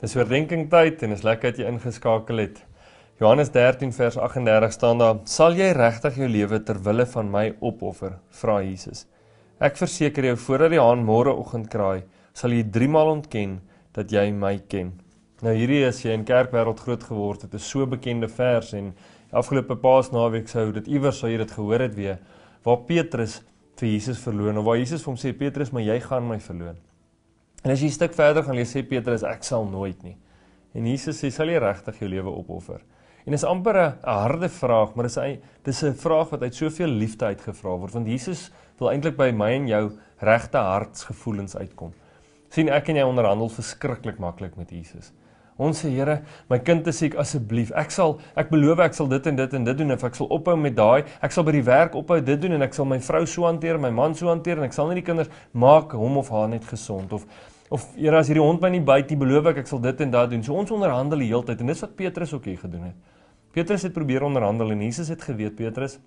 Dis oordenking tyd en is lekker dat jy ingeskakel het. Johannes 13 vers 38 staan daar: "Sal jy regtig jou lewe ter wille van my opoffer?" vra Jesus. Ek verseker jou, voordat die haan môreoggend kraai, sal jy 3 maal ontken dat jy my ken. Nou hierdie is jy in kerkwêreld groot geword het, 'n so bekende vers en afgelope Paasnaweek sou dit iewers sou jy dit gehoor het weer waar Petrus vir Jesus verloon of waar Jesus hom sê Petrus, maar jy gaan my verloon. En as jy 'n stuk verder gaan lees, sê Petrus ek sal nooit nie. En Jesus sê sal jy regtig jou lewe opoffer? En dis amper 'n harde vraag, maar dis 'n dis 'n vraag wat uit soveel liefde uitgevra word want Jesus wil eintlik by my en jou regte hartsgevoelens uitkom. sien ek en jy onderhandel verskriklik maklik met Jesus. Ons sê Here, my kind is siek asseblief. Ek sal ek beloof ek sal dit en dit en dit doen of ek sal ophou met daai. Ek sal by die werk ophou dit doen en ek sal my vrou so hanteer, my man so hanteer en ek sal net die kinders maak hom of haar net gesond of of Here as hierdie hond my nie byt nie, beloof ek ek sal dit en dat doen. So ons onderhandel die hele tyd en dis wat Petrus ook hier gedoen het. Petrus het probeer onderhandel en Jesus het geweet Petrus,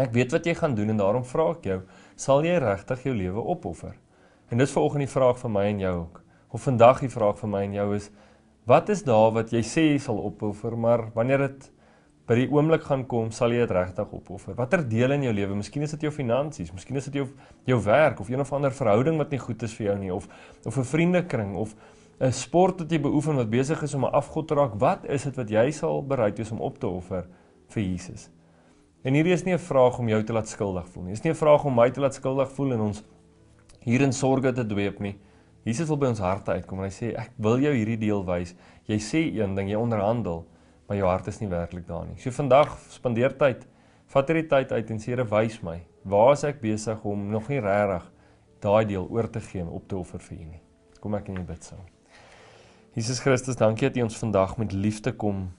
ek weet wat jy gaan doen en daarom vra ek jou, sal jy regtig jou lewe opoffer? En dis vanoggend die vraag vir my en jou ook. Of vandag die vraag vir my en jou is, wat is daar wat jy sê jy sal opoffer, maar wanneer dit by die oomblik gaan kom, sal jy dit regtig opoffer. Watter deel in jou lewe? Miskien is dit jou finansies, miskien is dit jou jou werk of een of ander verhouding wat nie goed is vir jou nie of of 'n vriendekring of 'n sport wat jy beoefen wat besig is om 'n afgod te raak. Wat is dit wat jy sal bereid wees om op te offer vir Jesus? En hierdie is nie 'n vraag om jou te laat skuldig voel nie. Dit is nie 'n vraag om my te laat skuldig voel en ons hier in sorge te dweep nie. Jesus wil by ons harte uitkom en hy sê ek wil jou hierdie deel wys. Jy sê een ding, jy onderhandel maar jou hart is nie werklik daar nie. So vandag spandeer tyd. Vat hierdie tyd uit en sê: "Here, wys my, waar is ek besig om nog nie regtig daai deel oor te gee en op te offer vir U nie." Kom ek in U bid saam. Jesus Christus, dankie dat U ons vandag met liefde kom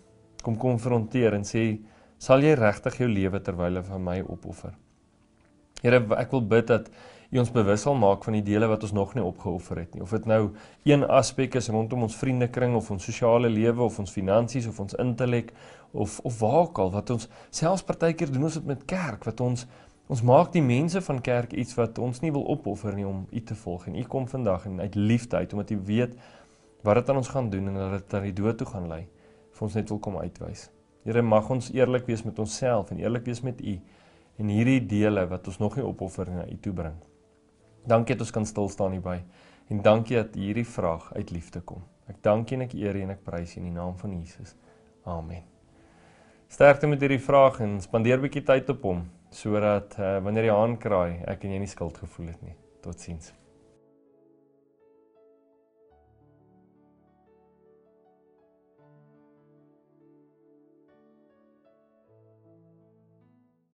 kom konfronteer en sê: "Sal jy regtig jou lewe terwyl van my opoffer?" Here, ek wil bid dat U ons bewus sal maak van die dele wat ons nog nie opgeoffer het nie. Of dit nou een aspek is rondom ons vriendekring of ons sosiale lewe of ons finansies of ons intellek of of waar ook al wat ons selfs partykeer doen ons dit met kerk wat ons ons maak die mense van kerk iets wat ons nie wil opoffer nie om U te volg en U kom vandag en uit liefde uit omdat U weet wat dit aan ons gaan doen en dat dit aan die dood toe gaan lei vir ons net wil kom uitwys. Here mag ons eerlik wees met onsself en eerlik wees met U en hierdie dele wat ons nog nie opoffer na U toe bring. Dankie dat ons kan stil staan hierby en dankie dat hierdie vraag uit liefde kom. Ek dank U en ek eer U en ek prys U in die naam van Jesus. Amen. Sterkte met hierdie vraag en spandeer 'n bietjie tyd op hom sodat uh, wanneer jy aankraai, ek en jy nie skuld gevoel het nie. Totsiens.